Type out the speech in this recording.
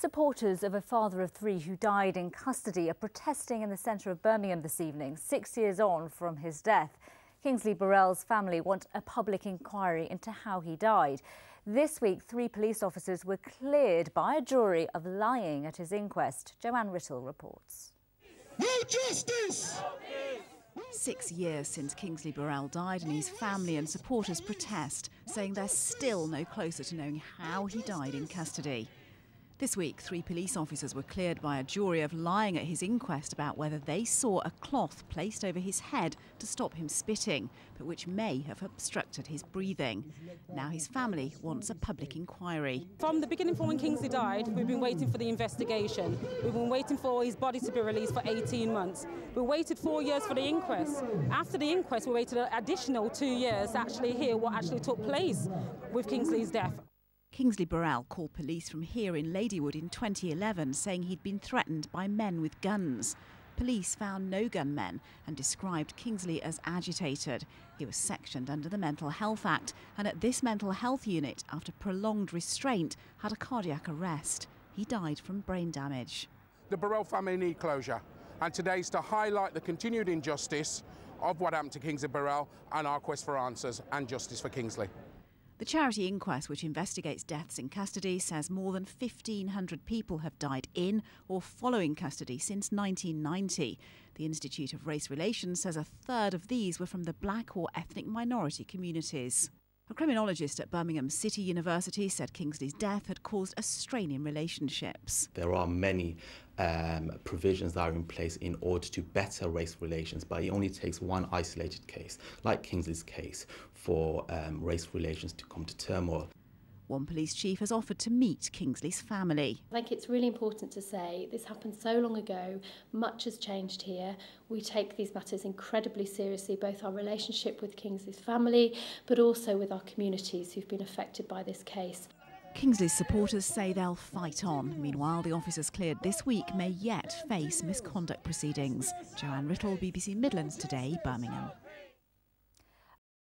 Supporters of a father of three who died in custody are protesting in the centre of Birmingham this evening, six years on from his death. Kingsley Burrell's family want a public inquiry into how he died. This week, three police officers were cleared by a jury of lying at his inquest. Joanne Writtle reports. No justice! Six years since Kingsley Burrell died, and his family and supporters protest, saying they're still no closer to knowing how he died in custody. This week, three police officers were cleared by a jury of lying at his inquest about whether they saw a cloth placed over his head to stop him spitting, but which may have obstructed his breathing. Now his family wants a public inquiry. From the beginning, from when Kingsley died, we've been waiting for the investigation. We've been waiting for his body to be released for 18 months. We waited four years for the inquest. After the inquest, we waited an additional two years to actually hear what actually took place with Kingsley's death. Kingsley Burrell called police from here in Ladywood in 2011 saying he'd been threatened by men with guns. Police found no gunmen and described Kingsley as agitated. He was sectioned under the Mental Health Act and at this mental health unit, after prolonged restraint, had a cardiac arrest. He died from brain damage. The Burrell family need closure, and today's to highlight the continued injustice of what happened to Kingsley Burrell and our quest for answers and justice for Kingsley. The charity inquest, which investigates deaths in custody, says more than 1,500 people have died in or following custody since 1990. The Institute of Race Relations says a third of these were from the black or ethnic minority communities. A criminologist at Birmingham City University said Kingsley's death had caused a strain in relationships. There are many um, provisions that are in place in order to better race relations, but it only takes one isolated case, like Kingsley's case, for um, race relations to come to turmoil. One police chief has offered to meet Kingsley's family. I think it's really important to say this happened so long ago, much has changed here. We take these matters incredibly seriously, both our relationship with Kingsley's family, but also with our communities who've been affected by this case. Kingsley's supporters say they'll fight on. Meanwhile, the officers cleared this week may yet face misconduct proceedings. Joanne Writtle, BBC Midlands Today, Birmingham.